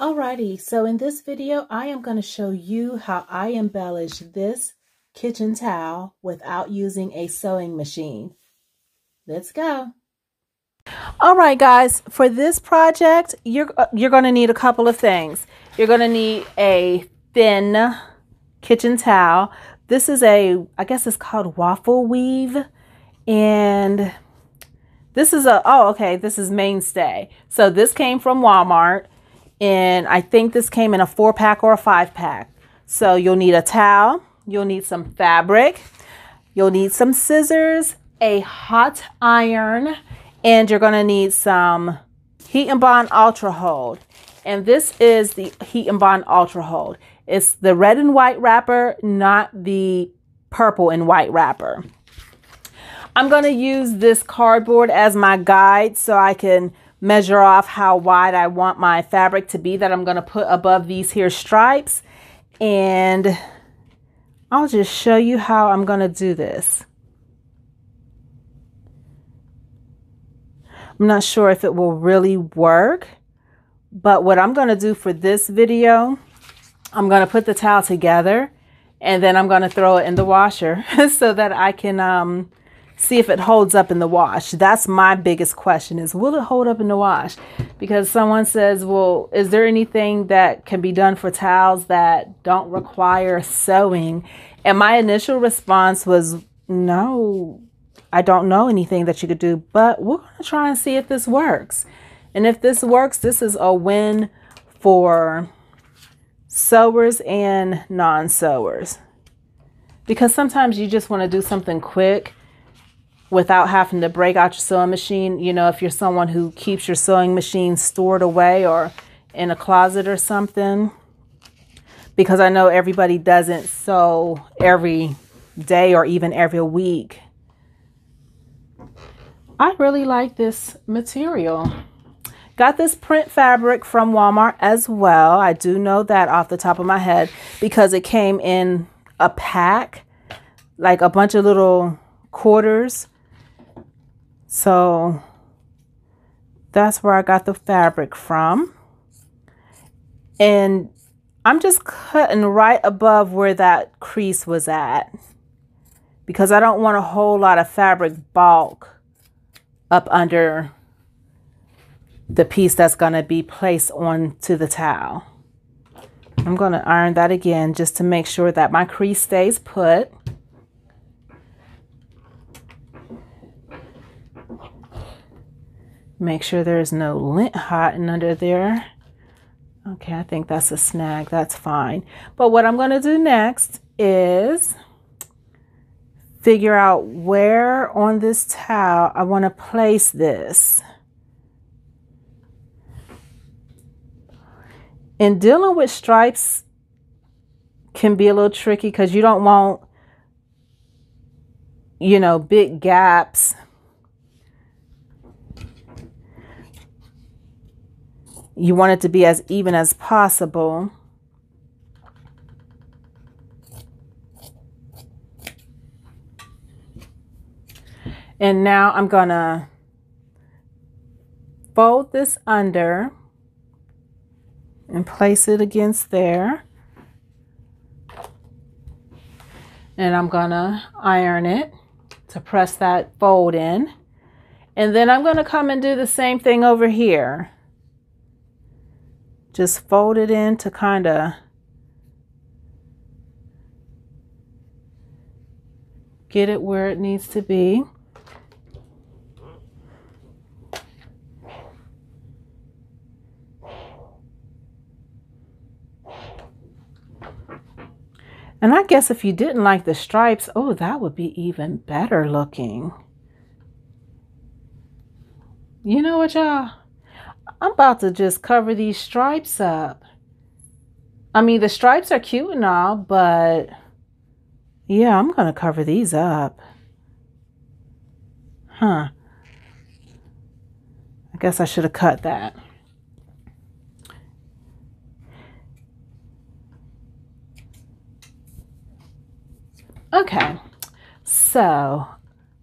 Alrighty, so in this video, I am going to show you how I embellish this kitchen towel without using a sewing machine. Let's go. Alright guys, for this project, you're, uh, you're going to need a couple of things. You're going to need a thin kitchen towel. This is a, I guess it's called waffle weave. And this is a, oh, okay, this is mainstay. So this came from Walmart and I think this came in a four pack or a five pack. So you'll need a towel, you'll need some fabric, you'll need some scissors, a hot iron, and you're gonna need some Heat and Bond Ultra Hold. And this is the Heat and Bond Ultra Hold. It's the red and white wrapper, not the purple and white wrapper. I'm going to use this cardboard as my guide so I can measure off how wide I want my fabric to be that I'm going to put above these here stripes. And I'll just show you how I'm going to do this. I'm not sure if it will really work, but what I'm going to do for this video, I'm going to put the towel together and then I'm going to throw it in the washer so that I can um, see if it holds up in the wash. That's my biggest question is will it hold up in the wash? Because someone says, well, is there anything that can be done for towels that don't require sewing? And my initial response was, no, I don't know anything that you could do, but we're going to try and see if this works. And if this works, this is a win for sewers and non-sewers. Because sometimes you just want to do something quick without having to break out your sewing machine. You know, if you're someone who keeps your sewing machine stored away or in a closet or something. Because I know everybody doesn't sew every day or even every week. I really like this material. Got this print fabric from Walmart as well. I do know that off the top of my head because it came in a pack, like a bunch of little quarters so that's where I got the fabric from. And I'm just cutting right above where that crease was at because I don't want a whole lot of fabric bulk up under the piece that's going to be placed onto the towel. I'm going to iron that again just to make sure that my crease stays put. Make sure there's no lint hiding under there. Okay, I think that's a snag. That's fine. But what I'm going to do next is figure out where on this towel I want to place this. And dealing with stripes can be a little tricky because you don't want, you know, big gaps You want it to be as even as possible. And now I'm going to fold this under and place it against there. And I'm going to iron it to press that fold in. And then I'm going to come and do the same thing over here just fold it in to kind of get it where it needs to be. And I guess if you didn't like the stripes, oh, that would be even better looking. You know what, y'all? I'm about to just cover these stripes up. I mean, the stripes are cute and all, but yeah, I'm going to cover these up. Huh. I guess I should have cut that. Okay, so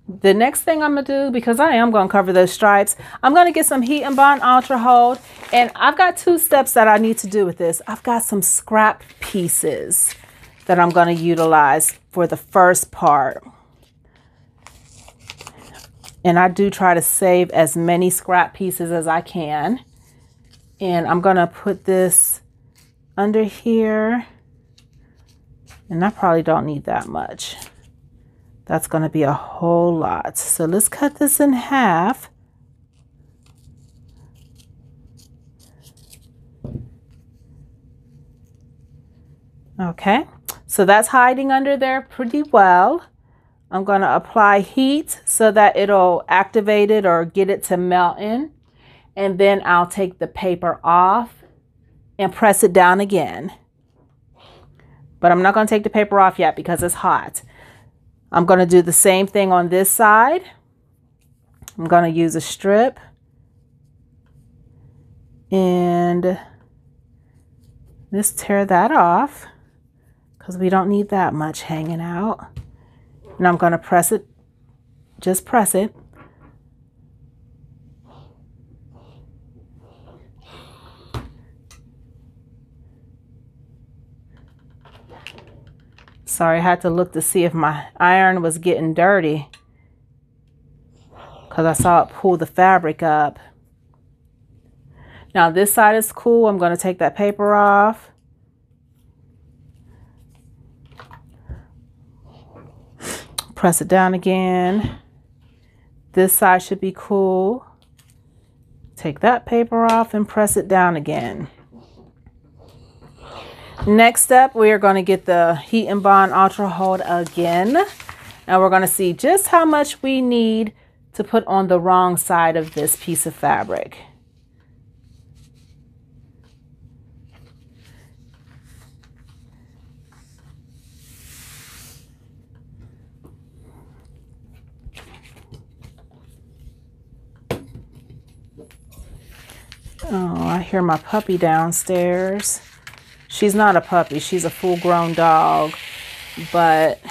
the next thing I'm going to do, because I am going to cover those stripes, I'm going to get some Heat and Bond Ultra Hold. And I've got two steps that I need to do with this. I've got some scrap pieces that I'm going to utilize for the first part. And I do try to save as many scrap pieces as I can. And I'm going to put this under here. And I probably don't need that much. That's going to be a whole lot. So let's cut this in half. Okay, so that's hiding under there pretty well. I'm going to apply heat so that it'll activate it or get it to melt in. And then I'll take the paper off and press it down again. But I'm not going to take the paper off yet because it's hot. I'm going to do the same thing on this side. I'm going to use a strip and just tear that off because we don't need that much hanging out. And I'm going to press it, just press it. Sorry, I had to look to see if my iron was getting dirty because I saw it pull the fabric up. Now this side is cool. I'm going to take that paper off. Press it down again. This side should be cool. Take that paper off and press it down again. Next up, we are going to get the Heat and Bond Ultra Hold again. And we're going to see just how much we need to put on the wrong side of this piece of fabric. Oh, I hear my puppy downstairs. She's not a puppy, she's a full grown dog, but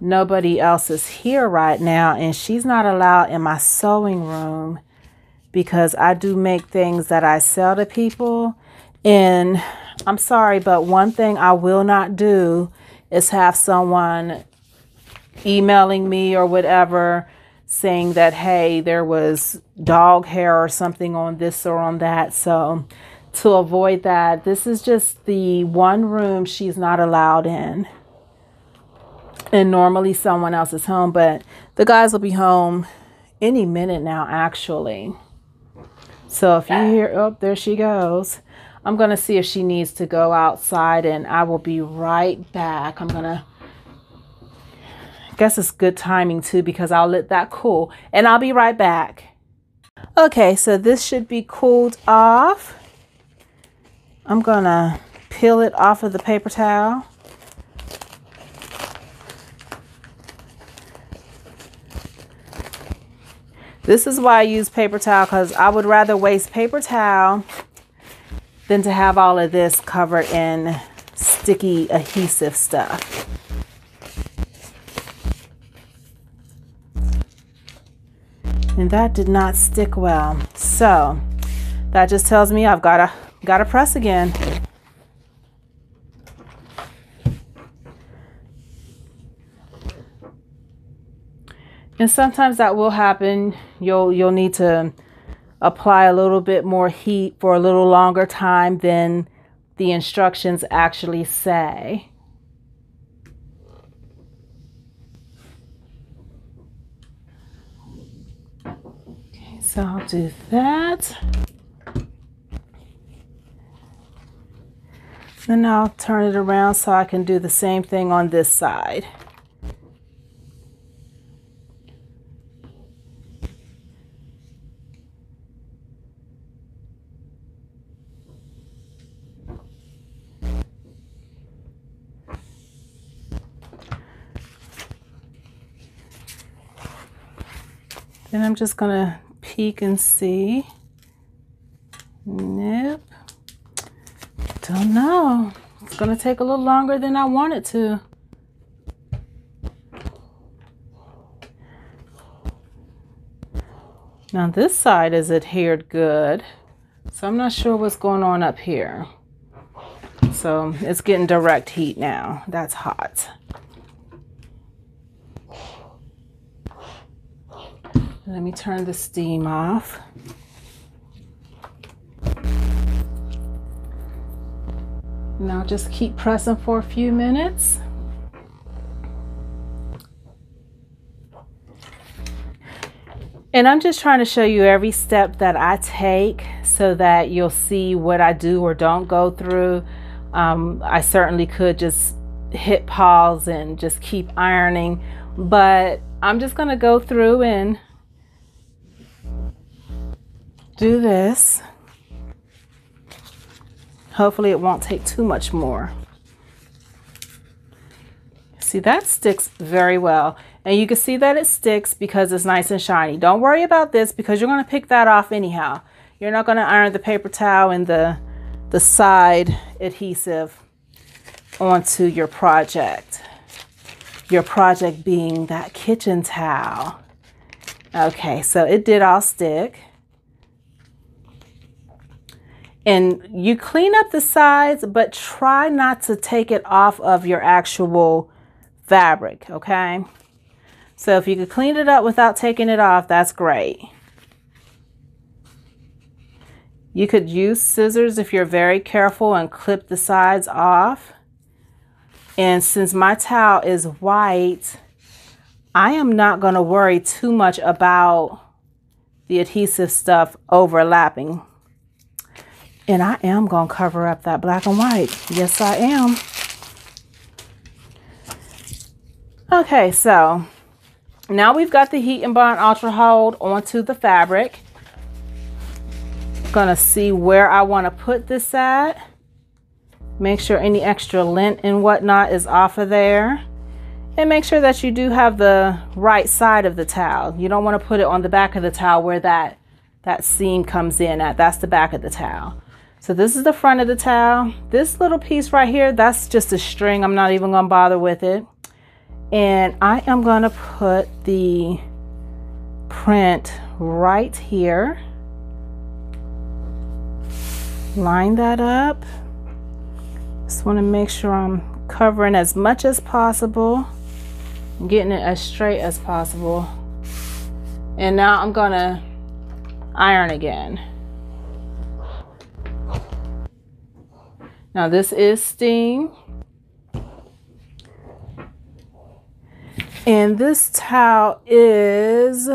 nobody else is here right now, and she's not allowed in my sewing room because I do make things that I sell to people. And I'm sorry, but one thing I will not do is have someone emailing me or whatever saying that, hey, there was dog hair or something on this or on that. So to avoid that. This is just the one room she's not allowed in. And normally someone else is home, but the guys will be home any minute now, actually. So if you hear, oh, there she goes. I'm going to see if she needs to go outside and I will be right back. I'm going to, guess it's good timing too because I'll let that cool and I'll be right back. Okay, so this should be cooled off. I'm going to peel it off of the paper towel. This is why I use paper towel because I would rather waste paper towel than to have all of this covered in sticky adhesive stuff. And that did not stick well. So that just tells me I've got to Got to press again. And sometimes that will happen. You'll you'll need to apply a little bit more heat for a little longer time than the instructions actually say. Okay, so I'll do that. Then I'll turn it around so I can do the same thing on this side. Then I'm just going to peek and see. know. It's going to take a little longer than I want it to. Now this side is adhered good. So I'm not sure what's going on up here. So it's getting direct heat now. That's hot. Let me turn the steam off. Now just keep pressing for a few minutes. And I'm just trying to show you every step that I take so that you'll see what I do or don't go through. Um, I certainly could just hit pause and just keep ironing, but I'm just going to go through and do this. Hopefully it won't take too much more. See, that sticks very well. And you can see that it sticks because it's nice and shiny. Don't worry about this because you're going to pick that off anyhow. You're not going to iron the paper towel and the, the side adhesive onto your project. Your project being that kitchen towel. Okay, so it did all stick. And you clean up the sides, but try not to take it off of your actual fabric, okay? So if you could clean it up without taking it off, that's great. You could use scissors if you're very careful and clip the sides off. And since my towel is white, I am not going to worry too much about the adhesive stuff overlapping. And I am going to cover up that black and white. Yes, I am. Okay, so now we've got the Heat and Bond Ultra Hold onto the fabric. Gonna see where I wanna put this at. Make sure any extra lint and whatnot is off of there. And make sure that you do have the right side of the towel. You don't wanna put it on the back of the towel where that, that seam comes in at. That's the back of the towel. So this is the front of the towel. This little piece right here, that's just a string. I'm not even gonna bother with it. And I am going to put the print right here. Line that up. Just want to make sure I'm covering as much as possible getting it as straight as possible. And now I'm gonna iron again now this is steam And this towel is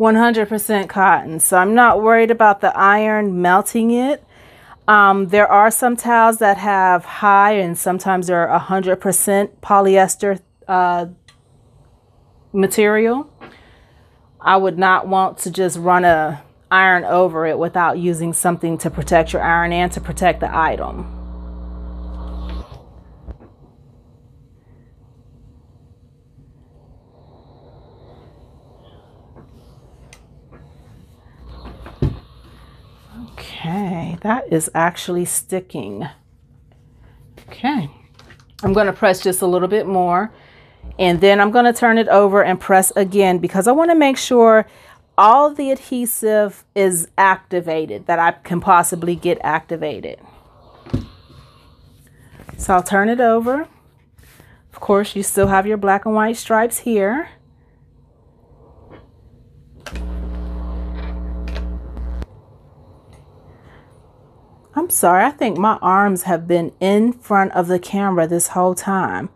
100% cotton. So I'm not worried about the iron melting it. Um, there are some towels that have high and sometimes they're 100% polyester uh, material. I would not want to just run a iron over it without using something to protect your iron and to protect the item. Okay, that is actually sticking. Okay, I'm going to press just a little bit more and then I'm going to turn it over and press again because I want to make sure all the adhesive is activated that I can possibly get activated. So I'll turn it over. Of course, you still have your black and white stripes here. I'm sorry, I think my arms have been in front of the camera this whole time.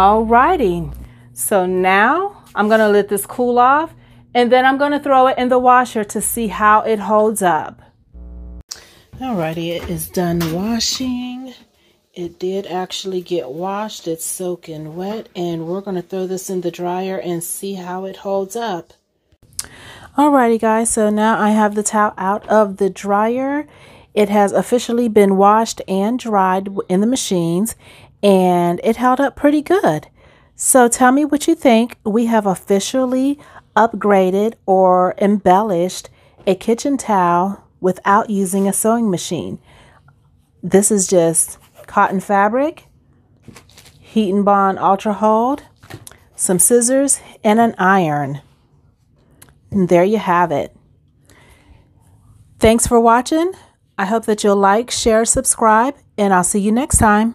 Alrighty, so now I'm gonna let this cool off and then I'm gonna throw it in the washer to see how it holds up. Alrighty, it is done washing. It did actually get washed. It's soaking wet. And we're going to throw this in the dryer and see how it holds up. Alrighty guys, so now I have the towel out of the dryer. It has officially been washed and dried in the machines and it held up pretty good. So tell me what you think. We have officially upgraded or embellished a kitchen towel without using a sewing machine. This is just cotton fabric, heat and bond ultra hold, some scissors, and an iron. And there you have it. Thanks for watching. I hope that you'll like, share, subscribe, and I'll see you next time.